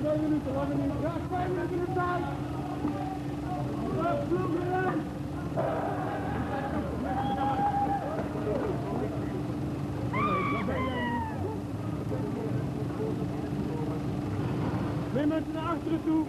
twee minuten, langer niet. Ja, twee minuten de tijd. Wat vloeken erin. Mensen naar achteren toe.